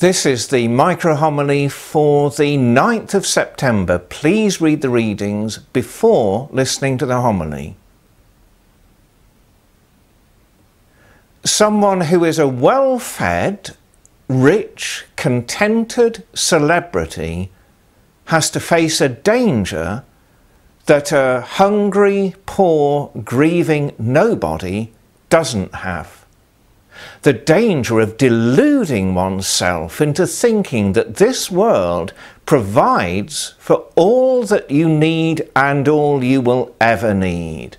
This is the micro homily for the 9th of September. Please read the readings before listening to the homily. Someone who is a well fed, rich, contented celebrity has to face a danger that a hungry, poor, grieving nobody doesn't have the danger of deluding oneself into thinking that this world provides for all that you need and all you will ever need.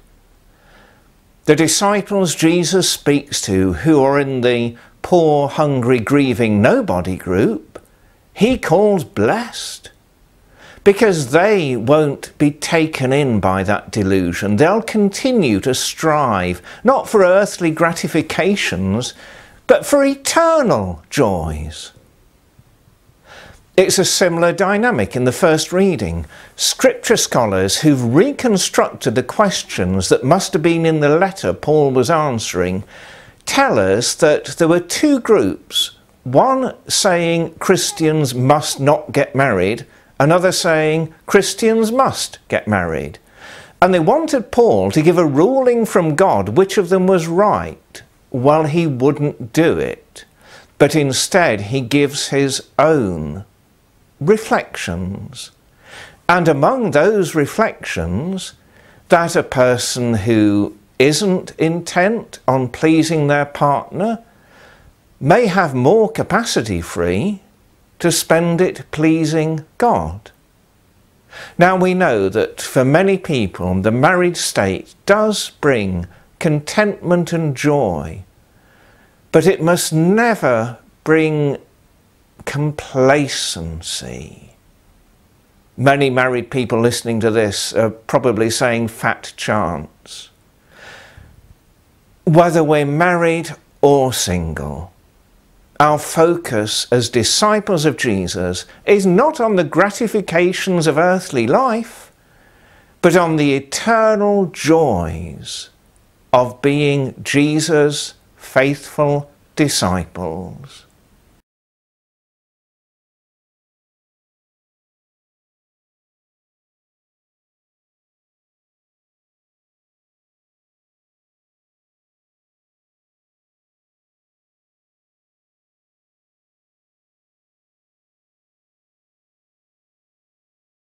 The disciples Jesus speaks to, who are in the poor, hungry, grieving nobody group, he calls blessed because they won't be taken in by that delusion. They'll continue to strive, not for earthly gratifications, but for eternal joys. It's a similar dynamic in the first reading. Scripture scholars who've reconstructed the questions that must have been in the letter Paul was answering tell us that there were two groups one saying Christians must not get married, another saying Christians must get married. And they wanted Paul to give a ruling from God which of them was right. Well, he wouldn't do it, but instead he gives his own reflections. And among those reflections, that a person who isn't intent on pleasing their partner may have more capacity free to spend it pleasing God. Now we know that for many people the married state does bring contentment and joy, but it must never bring complacency. Many married people listening to this are probably saying fat chance. Whether we're married or single, our focus as disciples of Jesus is not on the gratifications of earthly life, but on the eternal joys of being Jesus' faithful disciples.